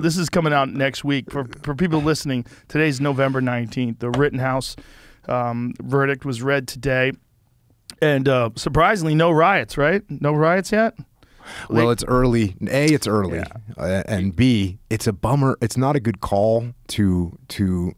This is coming out next week for for people listening. Today's November nineteenth. The Rittenhouse um, verdict was read today, and uh, surprisingly, no riots. Right? No riots yet. Well, it's early. A, it's early, Yeah. uh, and B, it's a bummer. It's not a good call to to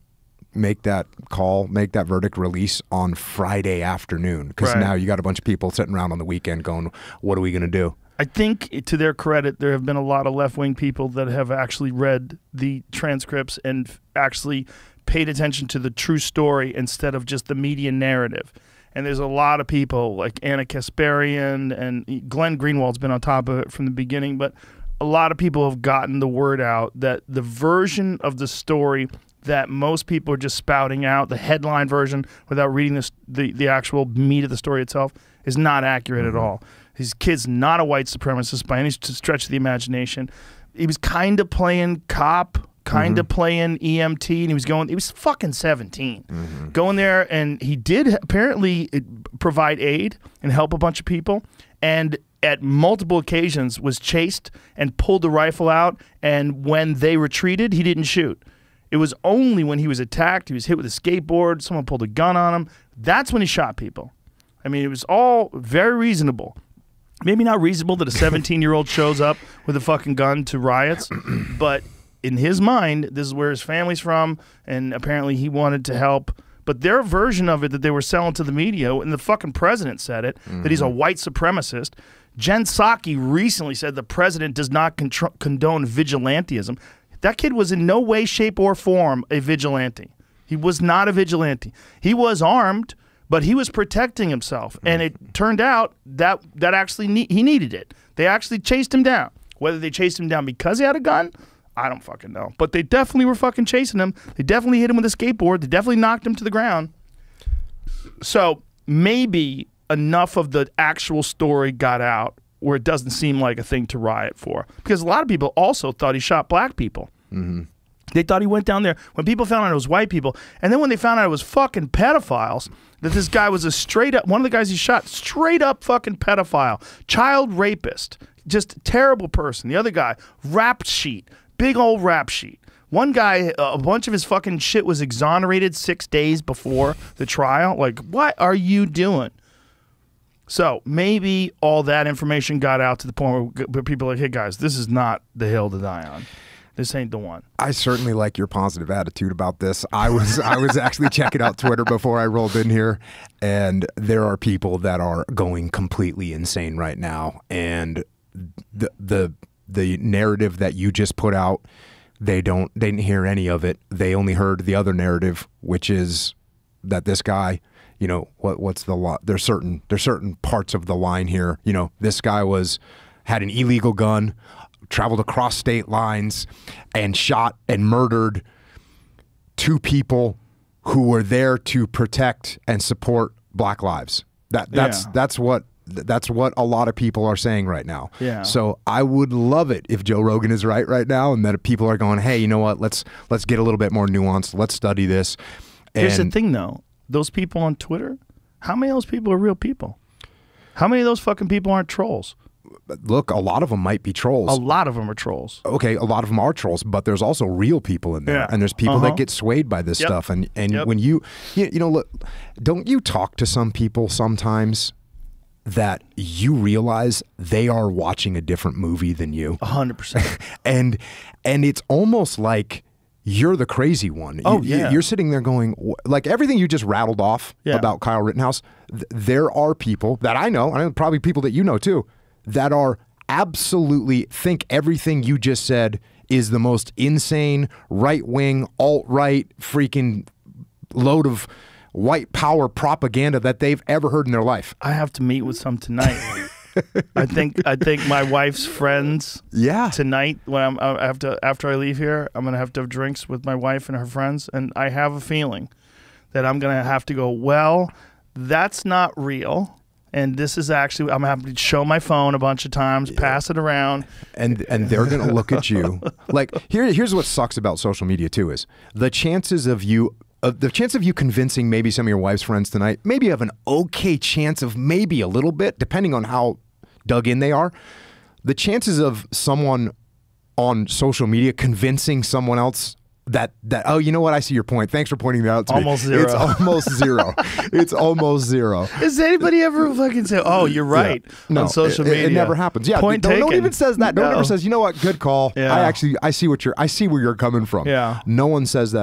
make that call, make that verdict release on Friday afternoon because Right. now you got a bunch of people sitting around on the weekend going, "What are we going to do?" I think, to their credit, there have been a lot of left wing people that have actually read the transcripts and actually paid attention to the true story instead of just the media narrative. And there's a lot of people like Ana Kasparian and Glenn Greenwald's been on top of it from the beginning, but a lot of people have gotten the word out that the version of the story that most people are just spouting out, the headline version without reading this, the, the actual meat of the story itself, is not accurate at mm-hmm. all. His kid's not a white supremacist by any stretch of the imagination. He was kind of playing cop, kind of playing EMT, and he was going. He was fucking 17 going there, and he did apparently uh, provide aid and help a bunch of people, and at multiple occasions was chased and pulled the rifle out, and when they retreated, he didn't shoot. It was only when he was attacked, he was hit with a skateboard, someone pulled a gun on him. That's when he shot people. I mean, it was all very reasonable. Maybe not reasonable that a 17 year old shows up with a fucking gun to riots, but in his mind, this is where his family's from, and apparently he wanted to help. But their version of it that they were selling to the media, and the fucking president said it, that he's a mm-hmm. white supremacist. Jen Psaki recently said the president does not condone vigilantism. That kid was in no way, shape, or form a vigilante. He was not a vigilante. He was armed, but he was protecting himself, and mm. it turned out that that actually ne- he needed it. They actually chased him down. Whether they chased him down because he had a gun, I don't fucking know. But they definitely were fucking chasing him. They definitely hit him with a skateboard. They definitely knocked him to the ground. So maybe enough of the actual story got out where it doesn't seem like a thing to riot for. Because a lot of people also thought he shot black people. Mm-hmm. They thought he went down there. When people found out it was white people, and then when they found out it was fucking pedophiles, that this guy was a straight up, one of the guys he shot, straight up fucking pedophile, child rapist, just terrible person. The other guy, rap sheet, big old rap sheet. One guy, a bunch of his fucking shit was exonerated six days before the trial. Like, what are you doing? So maybe all that information got out to the point where people are like, hey guys, this is not the hill to die on. This ain't the one. I certainly like your positive attitude about this. I was I was actually checking out Twitter before I rolled in here, and there are people that are going completely insane right now. And the the the narrative that you just put out, they don't they didn't hear any of it. They only heard the other narrative, which is that this guy, you know, what what's the law There's certain there's certain parts of the line here. You know, this guy was had an illegal gun, traveled across state lines, and shot and murdered two people who were there to protect and support Black lives. That that's Yeah. that's what that's what a lot of people are saying right now. Yeah. So I would love it if Joe Rogan is right right now, and that people are going, hey, you know what? Let's let's get a little bit more nuanced. Let's study this. Here's the thing, though. Those people on Twitter, how many of those people are real people? How many of those fucking people aren't trolls? Look, a lot of them might be trolls. A lot of them are trolls. okay, a lot of them are trolls, but there's also real people in there, Yeah. and there's people Uh-huh. that get swayed by this Yep. stuff. And and Yep. when you, you you know, look, don't you talk to some people sometimes that you realize they are watching a different movie than you, A hundred percent. and and it's almost like. You're the crazy one. Oh, you- yeah. You're sitting there going, like everything you just rattled off Yeah. about Kyle Rittenhouse. Th- there are people that I know, and probably people that you know too, that are absolutely think everything you just said is the most insane right wing, alt right, freaking load of white power propaganda that they've ever heard in their life. I have to meet with some tonight. I think I think my wife's friends Yeah. tonight when I'm I have to after I leave here, I'm gonna have to have drinks with my wife and her friends, and I have a feeling that I'm gonna have to go. Well, that's not real. And this is actually I'm gonna show my phone a bunch of times, pass it around. and and they're gonna look at you like here. Here's what sucks about social media too is the chances of you. Uh, the chance of you convincing maybe some of your wife's friends tonight, maybe you have an okay chance of maybe a little bit, depending on how dug in they are. The chances of someone on social media convincing someone else that that oh you know what I see your point. Thanks for pointing that out to Almost me. zero. It's almost zero. it's almost zero. Does anybody ever fucking say, "Oh, you're right" No, on social it, media? It never happens. Yeah, Point no, no one even says that. No, one ever says, you know what, good call. Yeah. I actually I see what you're I see where you're coming from. Yeah. No one says that.